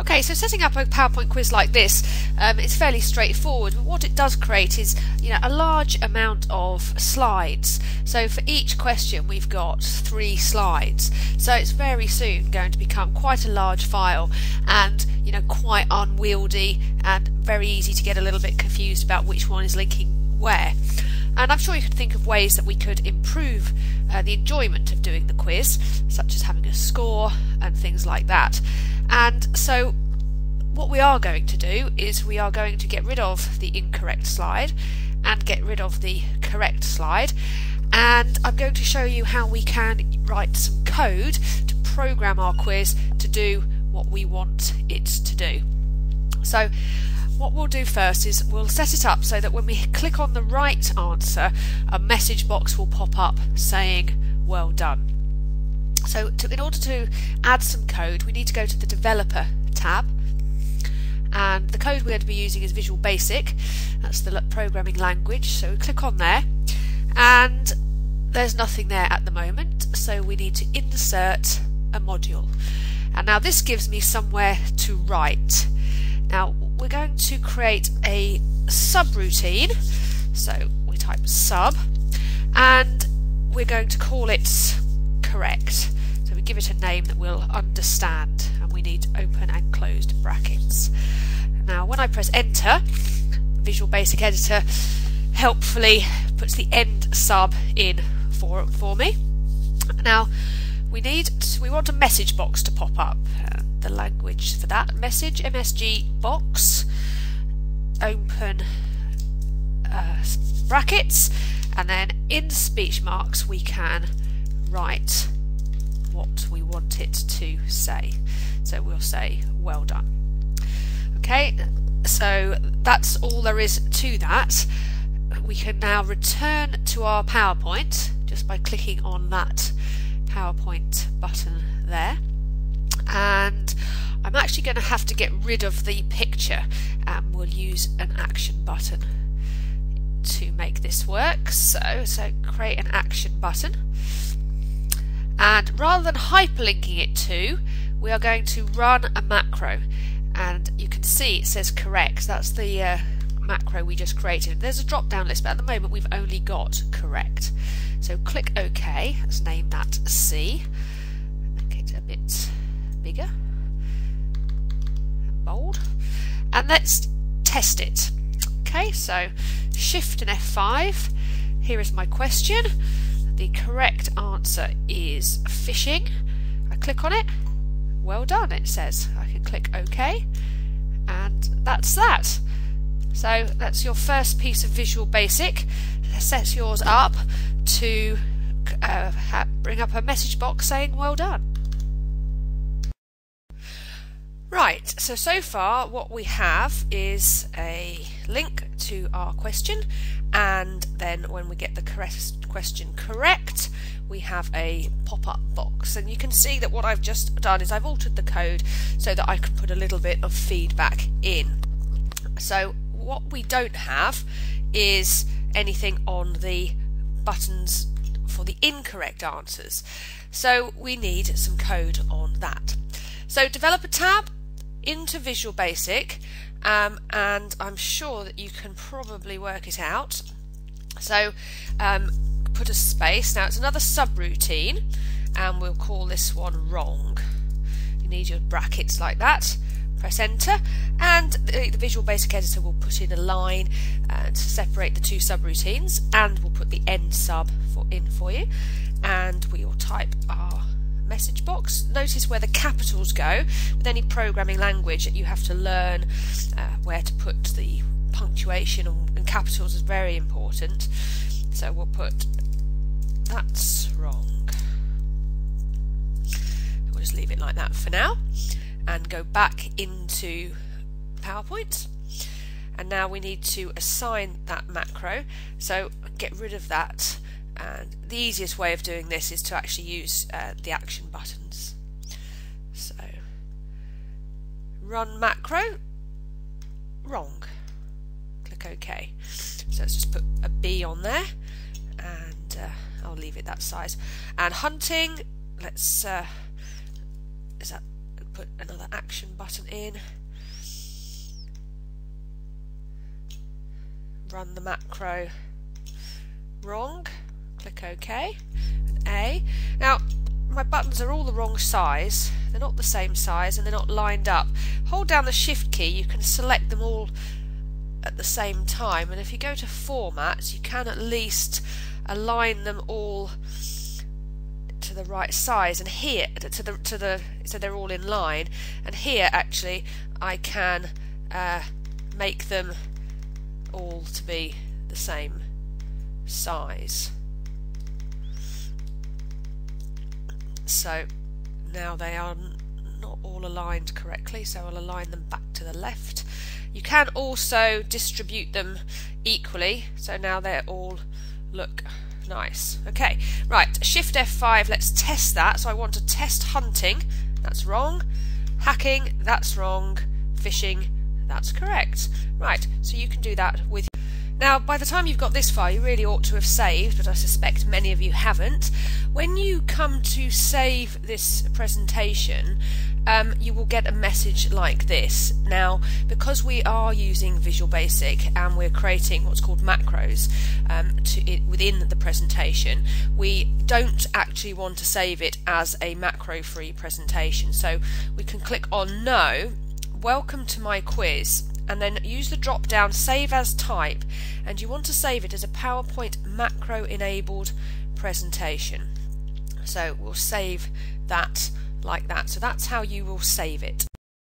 Okay, so setting up a PowerPoint quiz like this, um, it's fairly straightforward. But what it does create is, you know, a large amount of slides. So for each question, we've got three slides. So it's very soon going to become quite a large file, and you know, quite unwieldy and very easy to get a little bit confused about which one is linking where. And I'm sure you can think of ways that we could improve uh, the enjoyment of doing the quiz, such as having a score and things like that. And so what we are going to do is we are going to get rid of the incorrect slide and get rid of the correct slide and I'm going to show you how we can write some code to program our quiz to do what we want it to do. So what we'll do first is we'll set it up so that when we click on the right answer a message box will pop up saying well done. So to, in order to add some code, we need to go to the Developer tab. And the code we're going to be using is Visual Basic. That's the programming language. So we click on there. And there's nothing there at the moment. So we need to insert a module. And now this gives me somewhere to write. Now we're going to create a subroutine. So we type sub. And we're going to call it correct. So we give it a name that we'll understand and we need open and closed brackets. Now when I press enter, Visual Basic Editor helpfully puts the end sub in for, for me. Now we need we want a message box to pop up. Uh, the language for that message MSG box open uh, brackets and then in speech marks we can write what we want it to say. So we'll say, well done. Okay, so that's all there is to that. We can now return to our PowerPoint just by clicking on that PowerPoint button there. And I'm actually going to have to get rid of the picture. And we'll use an action button to make this work. So, so create an action button. And rather than hyperlinking it to we are going to run a macro. And you can see it says correct. That's the uh, macro we just created. There's a drop down list but at the moment we've only got correct. So click OK. Let's name that C. Make it a bit bigger and bold and let's test it okay so shift and F5 here is my question the correct answer is fishing. I click on it. Well done, it says. I can click OK. And that's that. So that's your first piece of Visual Basic. Sets yours up to uh, bring up a message box saying well done. Right, so so far what we have is a link to our question and then when we get the correct question correct we have a pop-up box and you can see that what I've just done is I've altered the code so that I can put a little bit of feedback in. So what we don't have is anything on the buttons for the incorrect answers. So we need some code on that. So developer tab, into Visual Basic um, and I'm sure that you can probably work it out. So um, put a space. Now it's another subroutine and we'll call this one wrong. You need your brackets like that. Press enter and the, Visual Basic Editor will put in a line uh, to separate the two subroutines and we'll put the end sub for, in for you and we will type our message box. Notice where the capitals go. With any programming language that you have to learn uh, where to put the punctuation and, and capitals is very important. So we'll put that's wrong. We'll just leave it like that for now and go back into PowerPoint and now we need to assign that macro so get rid of that and the easiest way of doing this is to actually use uh, the action buttons. So, run macro, wrong. Click OK. So let's just put a B on there and uh, I'll leave it that size. And hunting, let's uh, is that put another action button in. Run the macro wrong. Click OK. And A. Now, my buttons are all the wrong size. They're not the same size and they're not lined up. Hold down the Shift key, you can select them all at the same time. And if you go to Format, you can at least align them all to the right size and here to the to the so they're all in line and here actually I can uh, make them all to be the same size so now they are not all aligned correctly so I'll align them back to the left you can also distribute them equally so now they're all look nice. Okay, right, Shift F5, let's test that. So I want to test hunting, that's wrong. Hacking, that's wrong. Fishing, that's correct. Right, so you can do that with now, by the time you've got this far, you really ought to have saved, but I suspect many of you haven't. When you come to save this presentation, um, you will get a message like this. Now, because we are using Visual Basic and we're creating what's called macros um, it, within the presentation, we don't actually want to save it as a macro-free presentation. So we can click on No, Welcome to my quiz, and then use the drop down Save as Type, and you want to save it as a PowerPoint macro enabled presentation. So we'll save that like that. So that's how you will save it.